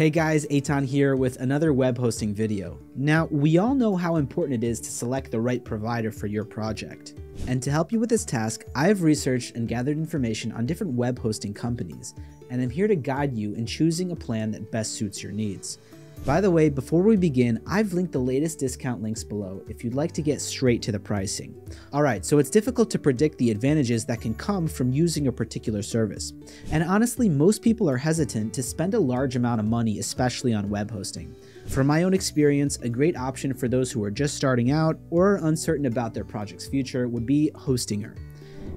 Hey guys, Aidan here with another web hosting video. Now, we all know how important it is to select the right provider for your project. And to help you with this task, I have researched and gathered information on different web hosting companies, and I'm here to guide you in choosing a plan that best suits your needs. By the way, before we begin, I've linked the latest discount links below if you'd like to get straight to the pricing. Alright, so it's difficult to predict the advantages that can come from using a particular service. And honestly, most people are hesitant to spend a large amount of money, especially on web hosting. From my own experience, a great option for those who are just starting out or are uncertain about their project's future would be Hostinger.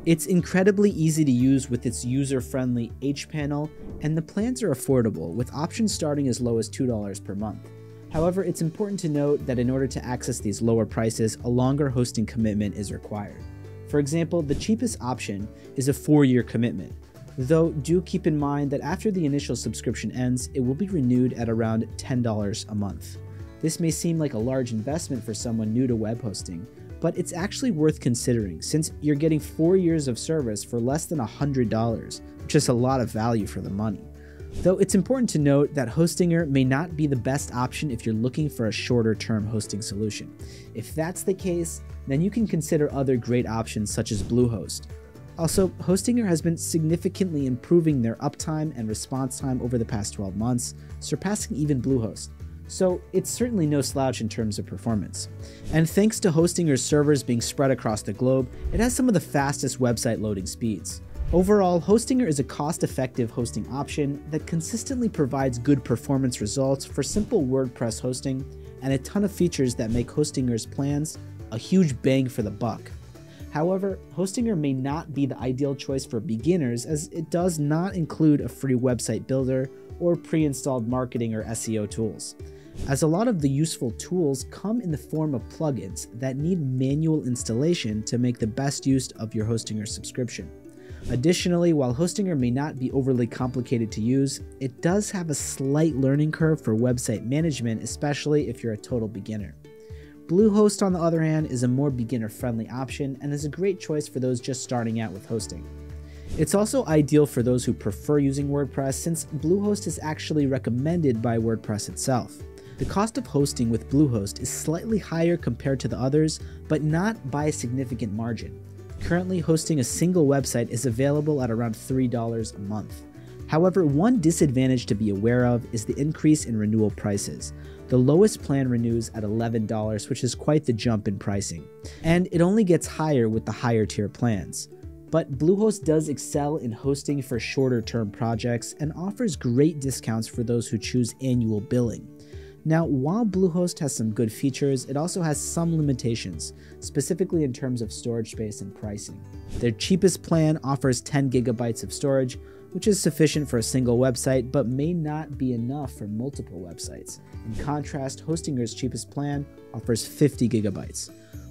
It's incredibly easy to use with its user-friendly H panel, and the plans are affordable, with options starting as low as $2 per month. However, it's important to note that in order to access these lower prices, a longer hosting commitment is required. For example, the cheapest option is a 4-year commitment, though do keep in mind that after the initial subscription ends, it will be renewed at around $10 a month. This may seem like a large investment for someone new to web hosting, but it's actually worth considering since you're getting four years of service for less than $100, which is a lot of value for the money. Though it's important to note that Hostinger may not be the best option if you're looking for a shorter term hosting solution. If that's the case, then you can consider other great options such as Bluehost. Also, Hostinger has been significantly improving their uptime and response time over the past 12 months, surpassing even Bluehost so it's certainly no slouch in terms of performance. And thanks to Hostinger's servers being spread across the globe, it has some of the fastest website loading speeds. Overall, Hostinger is a cost-effective hosting option that consistently provides good performance results for simple WordPress hosting and a ton of features that make Hostinger's plans a huge bang for the buck. However, Hostinger may not be the ideal choice for beginners as it does not include a free website builder or pre-installed marketing or SEO tools as a lot of the useful tools come in the form of plugins that need manual installation to make the best use of your Hostinger subscription. Additionally, while Hostinger may not be overly complicated to use, it does have a slight learning curve for website management, especially if you're a total beginner. Bluehost, on the other hand, is a more beginner friendly option and is a great choice for those just starting out with hosting. It's also ideal for those who prefer using WordPress since Bluehost is actually recommended by WordPress itself. The cost of hosting with Bluehost is slightly higher compared to the others, but not by a significant margin. Currently, hosting a single website is available at around $3 a month. However, one disadvantage to be aware of is the increase in renewal prices. The lowest plan renews at $11, which is quite the jump in pricing, and it only gets higher with the higher tier plans. But Bluehost does excel in hosting for shorter term projects and offers great discounts for those who choose annual billing. Now, while Bluehost has some good features, it also has some limitations, specifically in terms of storage space and pricing. Their cheapest plan offers 10 gigabytes of storage, which is sufficient for a single website, but may not be enough for multiple websites. In contrast, Hostinger's cheapest plan offers 50 gigabytes.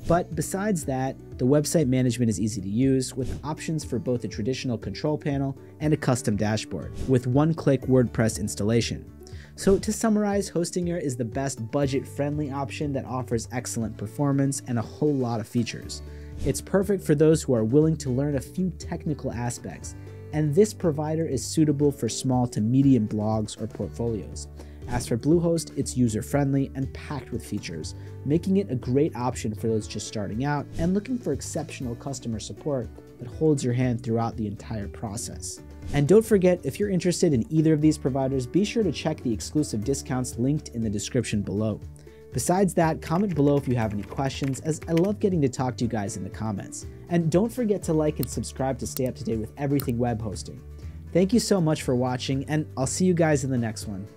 But besides that, the website management is easy to use with options for both a traditional control panel and a custom dashboard, with one-click WordPress installation. So to summarize, Hostinger is the best budget-friendly option that offers excellent performance and a whole lot of features. It's perfect for those who are willing to learn a few technical aspects, and this provider is suitable for small to medium blogs or portfolios. As for Bluehost, it's user-friendly and packed with features, making it a great option for those just starting out and looking for exceptional customer support that holds your hand throughout the entire process. And don't forget, if you're interested in either of these providers, be sure to check the exclusive discounts linked in the description below. Besides that, comment below if you have any questions, as I love getting to talk to you guys in the comments. And don't forget to like and subscribe to stay up to date with everything web hosting. Thank you so much for watching, and I'll see you guys in the next one.